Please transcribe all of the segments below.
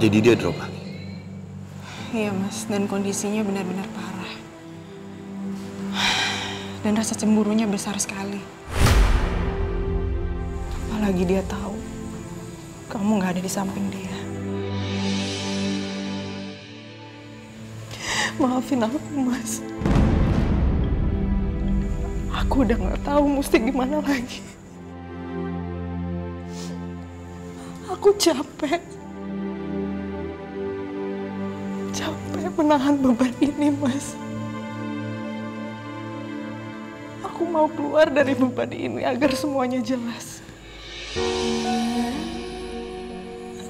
Jadi dia drop lagi. Iya mas, dan kondisinya benar-benar parah. Dan rasa cemburunya besar sekali. Apalagi dia tahu kamu nggak ada di samping dia. Maafin aku mas. Aku udah nggak tahu mesti gimana lagi. Aku capek. Menahan beban ini, Mas. Aku mau keluar dari beban ini agar semuanya jelas.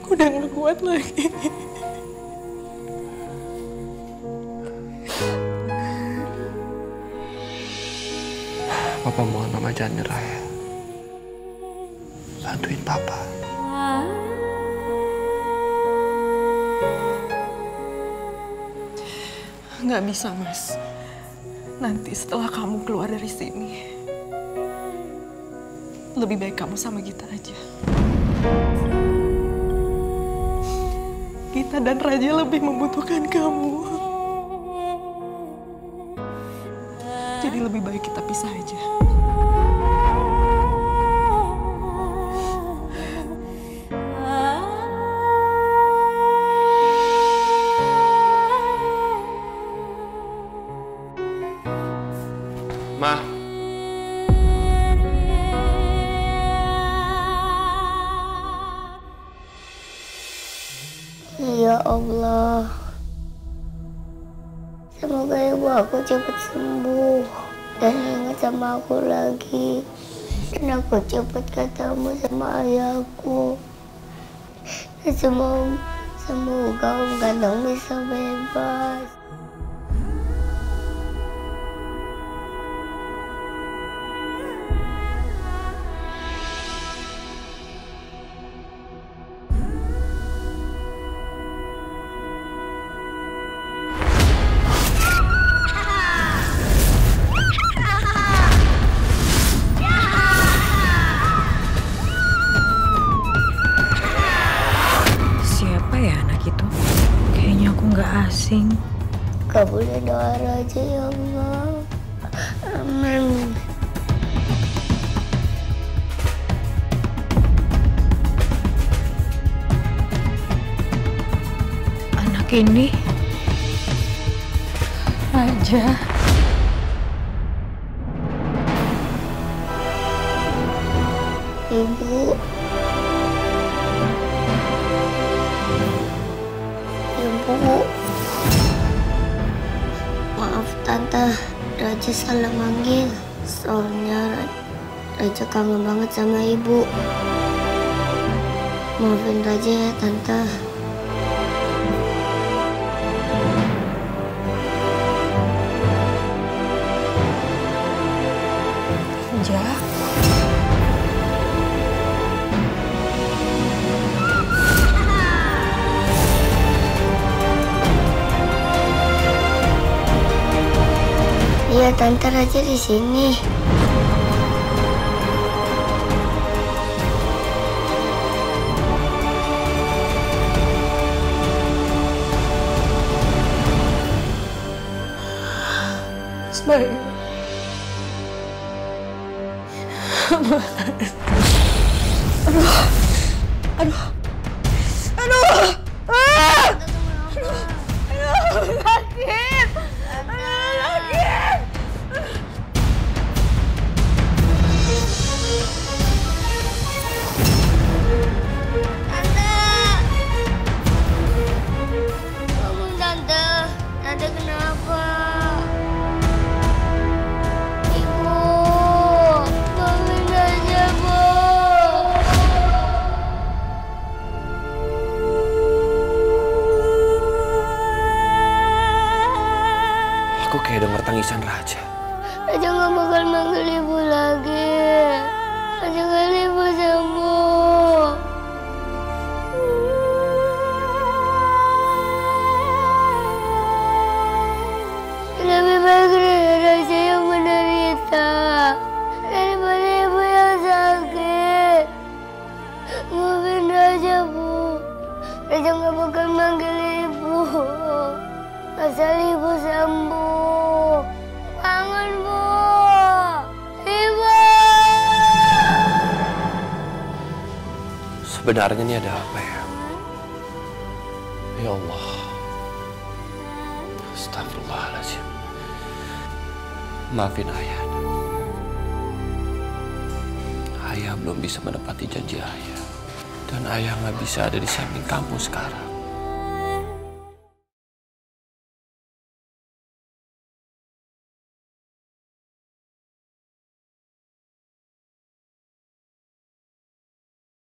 Aku udah gak kuat lagi. Papa mohon mama jangan nyerah ya. Bantuin papa. Nggak bisa, Mas. Nanti setelah kamu keluar dari sini, lebih baik kamu sama kita aja. Kita dan Raja lebih membutuhkan kamu. Jadi lebih baik kita pisah aja. Allah. Semoga ibu aku cepat sembuh dan ingat sama aku lagi. Dan aku cepat ketemu sama ayahku. Semoga, semoga Om Ganteng bisa bebas. Kabulnya doa Raja ya Allah. Amin. Anak ini Raja. Ibu. Ibu. Tante, Raja salah manggil. Soalnya Ra- Raja kangen banget sama ibu. Maafin Raja ya tante. Iya tante Raja di sini. Ismail. Tante. Tangisan Raja. Raja nggak bakal manggil ibu lagi. Raja kali ibu sembuh. Lebih baik Raja yang menderita daripada ibu yang sakit. Maafin Raja bu. Raja nggak bakal manggil ibu. Asal ibu sembuh. Bangun, Bu. Ibu. Sebenarnya ini ada apa ya? Ya Allah. Astagfirullahaladzim. Maafin ayah. Ayah belum bisa menepati janji ayah. Dan ayah nggak bisa ada di samping kamu sekarang.